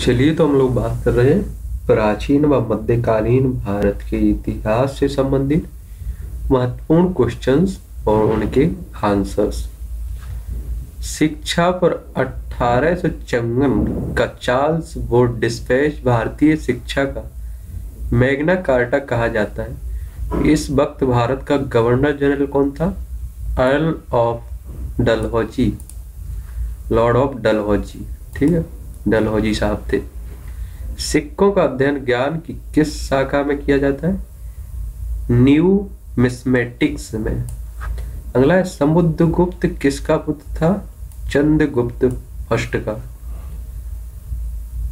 चलिए तो हम लोग बात कर रहे हैं प्राचीन व मध्यकालीन भारत के इतिहास से संबंधित महत्वपूर्ण क्वेश्चंस और उनके आंसर्स शिक्षा पर अठारह सौ का चार्ल्स बोर्ड डिस्पैच भारतीय शिक्षा का मैग्ना कार्टा कहा जाता है। इस वक्त भारत का गवर्नर जनरल कौन था? Earl of Dalhousie. Lord of Dalhousie, ठीक है? डलहौजी साहब थे। सिक्कों का अध्ययन ज्ञान की किस शाखा में किया जाता है? न्यू मिसमेटिक्स में। अगला है, समुद्रगुप्त किसका पुत्र था? चंद्रगुप्त फ़र्स्ट का।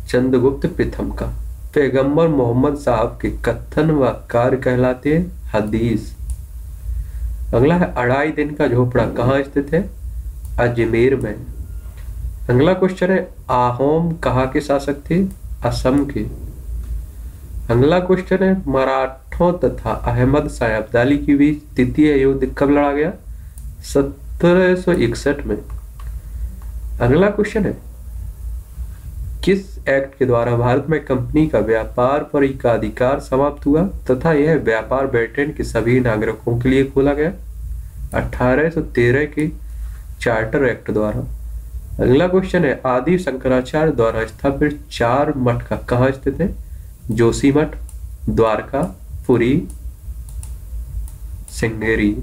चंद्रगुप्त प्रथम का। पैगंबर मोहम्मद साहब के कथन व कार्य कहलाते हैं हदीस। अगला है, अढ़ाई दिन का झोपड़ा कहाँ स्थित है? अजमेर में। अगला क्वेश्चन है, आहोम कहा के शासक थे? असम के। अगला क्वेश्चन है, मराठों तथा अहमद शाह अब्दाली के बीच तृतीय युद्ध कब लड़ा गया? सत्रह में। अगला क्वेश्चन है, किस एक्ट के द्वारा भारत में कंपनी का व्यापार पर का अधिकार समाप्त हुआ तथा यह व्यापार ब्रिटेन के सभी नागरिकों के लिए खोला गया? 1813 के चार्टर एक्ट द्वारा। अगला क्वेश्चन है, आदि शंकराचार्य द्वारा स्थापित चार मठ का, कहा स्थित है? जोशी मठ, द्वारका, पुरी सिंगेरी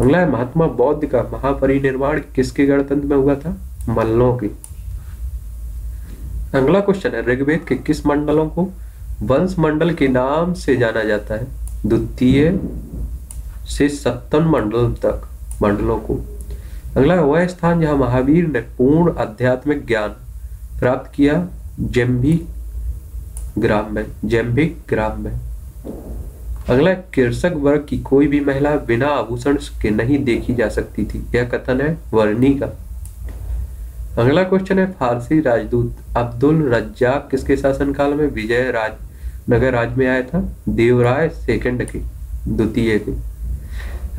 अगला है, महात्मा बौद्ध का महापरिनिर्वाण किसके गणतंत्र में हुआ था? मल्लों के। अगला क्वेश्चन है, ऋग्वेद के किस मंडलों को? वंश मंडल के नाम से जाना जाता है। द्वितीय से सप्तम मंडल तक, मंडलों को। अगला वह स्थान जहाँ महावीर ने पूर्ण आध्यात्मिक ज्ञान प्राप्त किया जेम्बी ग्राम में जेम्बिक ग्राम में। अगला कृषक वर्ग की कोई भी महिला बिना आभूषण के नहीं देखी जा सकती थी। यह कथन है वर्णी का। अगला क्वेश्चन है फारसी राजदूत अब्दुल रज्जाक। किसके शासनकाल में विजय राज नगर राज में आया था? देवराय सेकंड के, द्वितीय के।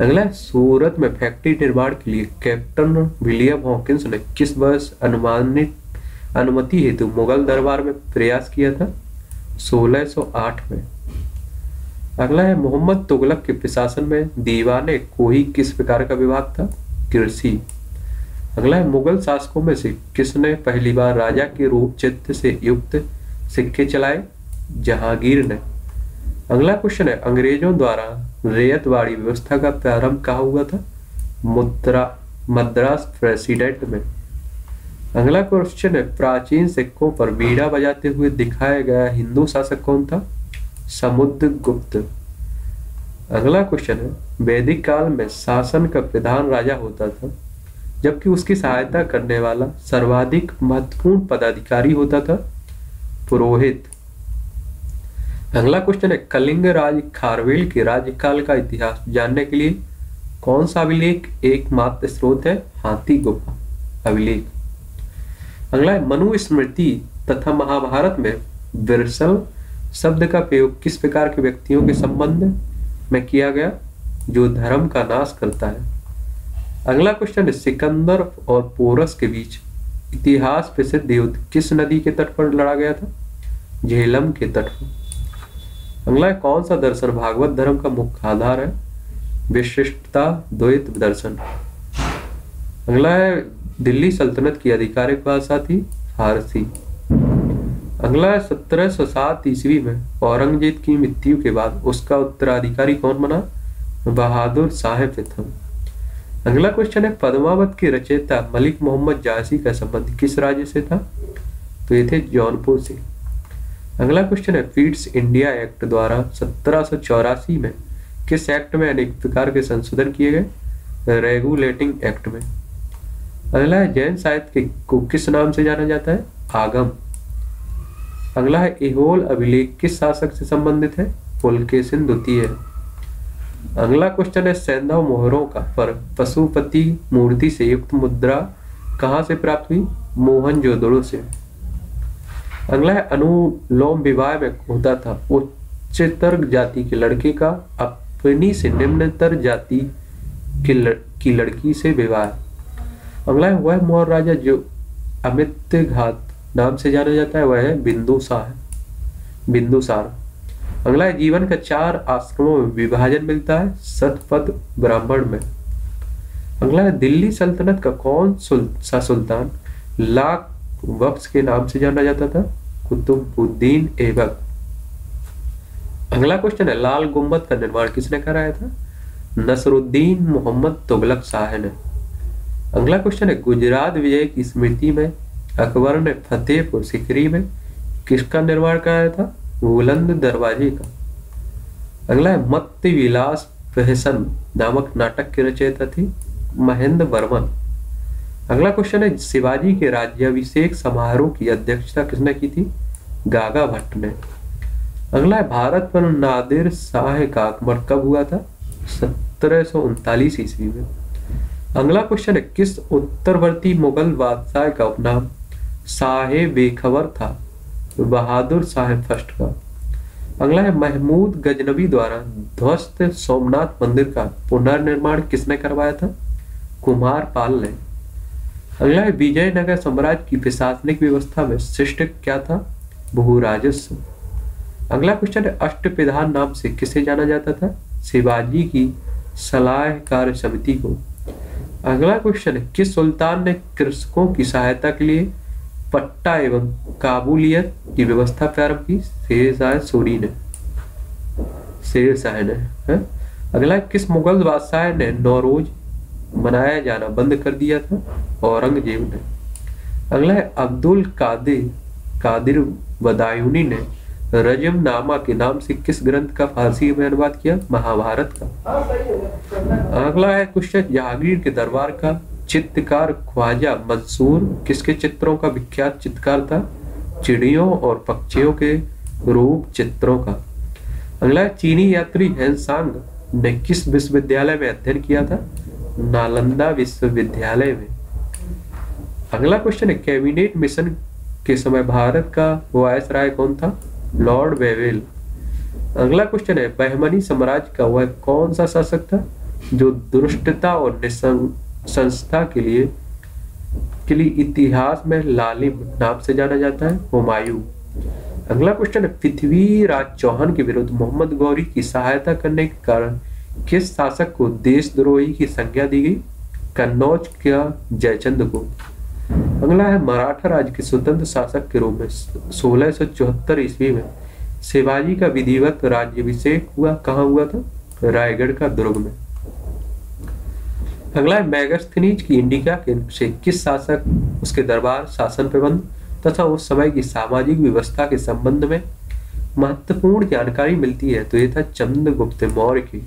अगला, सूरत में फैक्ट्री निर्माण के लिए कैप्टन विलियम हॉकिंस ने किस वर्ष अनुमानित अनुमति हेतु मुगल दरबार में प्रयास किया था? 1608 में। अगला है, मोहम्मद तुगलक के प्रशासन में दीवाने कोई किस प्रकार का विभाग था? कृषि। अगला है, मुगल शासकों में से किसने पहली बार राजा के रूप चित्र से युक्त सिक्के चलाए? जहांगीर ने। अगला क्वेश्चन है, अंग्रेज़ों द्वारा रेयतवाड़ी व्यवस्था का प्रारंभ कहा हुआ था? मुद्रा, मद्रास प्रेसिडेंट में। अगला क्वेश्चन है, प्राचीन सिक्कों पर बीड़ा बजाते हुए दिखाया गया हिंदू शासक कौन था? समुद्र गुप्त अगला क्वेश्चन है, वैदिक काल में शासन का प्रधान राजा होता था, जबकि उसकी सहायता करने वाला सर्वाधिक महत्वपूर्ण पदाधिकारी होता था, पुरोहित। अगला क्वेश्चन है, कलिंग राज खारवेल के राज्यकाल का इतिहास जानने के लिए कौन सा अभिलेख एकमात्र स्रोत है? हाथी गुफा अभिलेख। अगला है, मनु स्मृति तथा महाभारत में विरसल शब्द का प्रयोग किस प्रकार के व्यक्तियों के संबंध में किया गया? जो धर्म का नाश करता है। अगला क्वेश्चन है, सिकंदर और पोरस के बीच इतिहास प्रसिद्ध युद्ध किस नदी के तट पर लड़ा गया था? झेलम के तट पर। अगला है, कौन सा दर्शन? भागवत धर्म का मुख्य आधार है। विशिष्टता, द्वैत, दर्शन। अगला है, दिल्ली सल्तनत की आधिकारिक भाषा थी फारसी। अगला है, सत्रह सौ सात ईस्वी में औरंगज़ेब की मृत्यु के बाद उसका उत्तराधिकारी कौन बना? बहादुर साहेब प्रथम अगला क्वेश्चन है, पद्मावत के रचयिता मलिक मोहम्मद जासी का संबंध किस राज्य से था? तो ये थे जौनपुर से। अगला क्वेश्चन है फीड्स इंडिया एक्ट द्वारा सत्रह सौ चौरासी में किस एक्ट में अनेक प्रकार के संशोधन किए गए? रेगुलेटिंग एक्ट में। अगला है, जैन साहित्य को किस नाम से जाना जाता है? आगम। अगला है एहोल अभिलेख किस शासक से संबंधित है? पुलकेशिन द्वितीय अगला क्वेश्चन है, सैंधव मोहरों का, पर पशुपति मूर्ति से युक्त मुद्रा कहाँ से प्राप्त हुई? मोहन जोदड़ो से। अगला है अनुलोम विवाह में होता था। उच्चतर जाति के लड़के का अपनी से निम्नतर जाति की, लड़, की लड़की से विवाह। अगला है वह मौर्य राजा जो अमित घात नाम से जाना जाता है वह है बिंदुसार। बिंदुसार। अगला है जीवन का चार आश्रमों में विभाजन मिलता है सतपथ ब्राह्मण में। अगला है दिल्ली सल्तनत का कौन सुल, सा सुल्तान? लाख वक्स के नाम से जाना जाता था? कुतुबुद्दीन ऐबक। अगला क्वेश्चन है, लाल गुंबद का निर्माण किसने कराया था? नसरुद्दीन मोहम्मद तुगलक शाह ने। अगला क्वेश्चन है, गुजरात विजय की स्मृति में अकबर ने फतेहपुर सिकरी में किसका निर्माण कराया था? बुलंद दरवाजे का। अगला है मत्य विलास फहसन नामक नाटक की रचयिता थी महेंद्र वर्मन। अगला क्वेश्चन है, शिवाजी के राज्याभिषेक समारोह की अध्यक्षता किसने की थी? गागा भट्ट ने। अगला है, भारत पर नादिर शाह का आक्रमण कब हुआ था? सत्रह सौ उनतालीस ईस्वी में। अगला क्वेश्चन है, किस उत्तरवर्ती मुगल बादशाह का उपनाम शाह बेखबर था? बहादुर शाह फ़र्स्ट का। अगला है, महमूद गजनबी द्वारा ध्वस्त सोमनाथ मंदिर का पुनर्निर्माण किसने करवाया था? कुमार पाल ने। अगला है विजयनगर साम्राज्य की प्रशासनिक व्यवस्था में शिष्ट क्या था? भू राजस्व। अगला क्वेश्चन है अष्टप्रधान नाम से किसे जाना जाता था? शिवाजी की सलाहकार समिति को। अगला क्वेश्चन है किस सुल्तान ने कृषकों की सहायता के लिए पट्टा एवं काबुलियत की व्यवस्था प्रारंभ की? शेर शाह सूरी ने। शेर शाह ने, है? अगला, किस मुगल बादशाह ने नौरोज मनाया जाना बंद कर दिया था औरंगज़ेब ने। अगला है अब्दुल कादिर कादिर बदायूनी ने रजम नामा के नाम से किस ग्रंथ का फारसी में अनुवाद किया? महाभारत का। अगला है क्वेश्चन जहांगीर के दरबार का चित्रकार ख्वाजा मंसूर। किसके चित्रों का विख्यात चित्रकार था? चिड़ियों और पक्षियों के रूप चित्रों का। अगला चीनी यात्री हेनसांग ने किस विश्वविद्यालय में अध्ययन किया था? नालंदा विश्वविद्यालय में। अगला क्वेश्चन है, कैबिनेट मिशन के समय भारत का वायस राय कौन था? लॉर्ड वेवेल अगला क्वेश्चन है, बहमनी साम्राज्य का वह कौन सा शासक था जो दुष्टता और संस्था के लिए के लिए इतिहास में लालिम नाम से जाना जाता है? हुमायूं। अगला क्वेश्चन है, पृथ्वीराज चौहान के विरुद्ध मोहम्मद गौरी की सहायता करने के कारण किस शासक को देशद्रोही की संज्ञा दी गई? कन्नौज का जयचंद को। अगला है मराठा राज्य के स्वतंत्र शासक के रूप में। सोलह सौ चौहत्तर ईस्वी में शिवाजी का विधिवत राज्यभिषेक हुआ। कहा हुआ था? रायगढ़ का दुर्ग में। अगला है मैगस्थनीज की इंडिका के से किस शासक उसके दरबार, शासन प्रबंध तथा उस समय की सामाजिक व्यवस्था के संबंध में महत्वपूर्ण जानकारी मिलती है? तो ये था चंद्रगुप्त मौर्य की।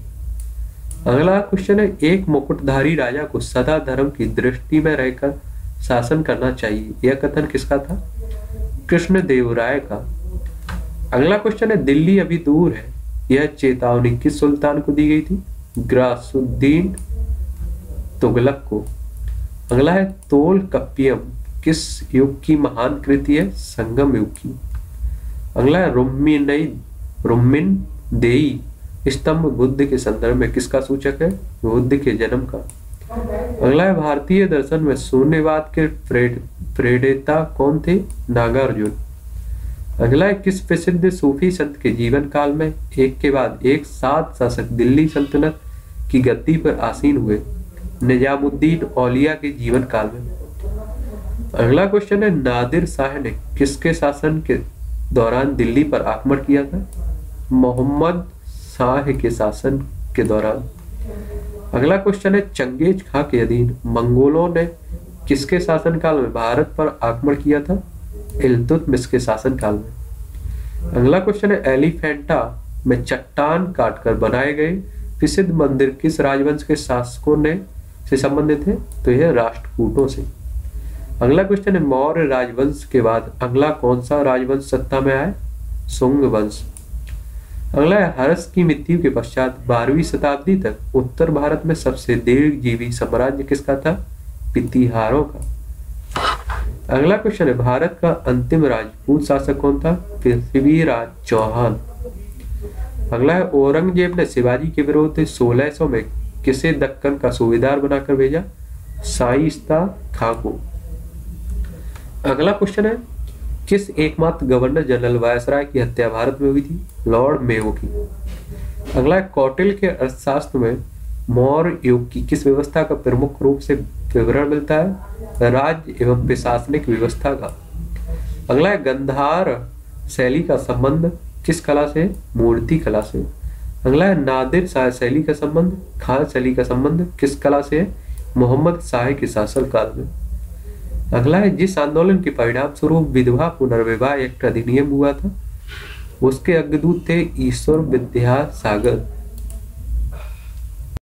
अगला क्वेश्चन है, एक मुकुटधारी राजा को सदा धर्म की दृष्टि में रहकर शासन करना चाहिए। यह कथन किसका था? कृष्ण देव राय का। अगला क्वेश्चन है, दिल्ली अभी दूर है। यह चेतावनी किस सुल्तान को दी गई थी? ग्रासुद्दीन तुगलक को। अगला है, तोल कपियम किस युग की महान कृति है? संगम युग की। अगला है रुमिन रुमिन देई स्तंभ बुद्ध के संदर्भ में किसका सूचक है? बुद्ध के जन्म का। अगला है, भारतीय दर्शन में शून्यवाद के प्रेडेता कौन थे? नागार्जुन। अगला है, किस प्रसिद्ध सूफी संत के जीवन काल में एक के बाद एक सात शासक दिल्ली सल्तनत की गद्दी पर आसीन हुए? निजामुद्दीन औलिया के जीवन काल में। अगला क्वेश्चन है, नादिर शाह ने किसके शासन के दौरान दिल्ली पर आक्रमण किया था? मोहम्मद शाह के शासन के दौरान। अगला क्वेश्चन है, चंगेज खां के अधीन मंगोलों ने किसके शासनकाल में भारत पर आक्रमण किया था? इल्तुतमिश के शासनकाल में। अगला क्वेश्चन है, एलिफेंटा में चट्टान काटकर बनाए गए प्रसिद्ध मंदिर किस राजवंश के शासकों ने से संबंधित है? तो यह राष्ट्रकूटों से। अगला क्वेश्चन है, मौर्य राजवंश के बाद अगला कौन सा राजवंश सत्ता में आए सुंग वंश। अगला है हर्ष की मृत्यु के पश्चात बारहवीं शताब्दी तक उत्तर भारत में सबसे दीर्घ जीवी साम्राज्य किसका था? पितिहारों का। अगला क्वेश्चन है, भारत का अंतिम राजपूत शासक कौन था? पृथ्वीराज चौहान। अगला है, औरंगज़ेब ने शिवाजी के विरोध 1600 में किसे दक्कन का सूबेदार बनाकर भेजा? साइस्ता खां को। अगला क्वेश्चन है किस एकमात्र गवर्नर जनरल वायसराय की हत्या भारत में हुई थी? लॉर्ड मेयो की। अगला, कौटिल के अर्थशास्त्र में मौर्य युग की किस व्यवस्था का प्रमुख रूप से विवरण मिलता है? राज्य एवं प्रशासनिक व्यवस्था का। अगला है गंधार शैली का संबंध किस कला से? मूर्ति कला से। अगला है नादिर शाह शैली का संबंध, खान शैली का संबंध किस कला से? मोहम्मद शाह के शासन काल में। अगला है, जिस आंदोलन के परिणाम स्वरूप विधवा पुनर्विवाह एक्ट अधिनियम हुआ था, उसके अग्रदूत थे ईश्वर विद्यासागर।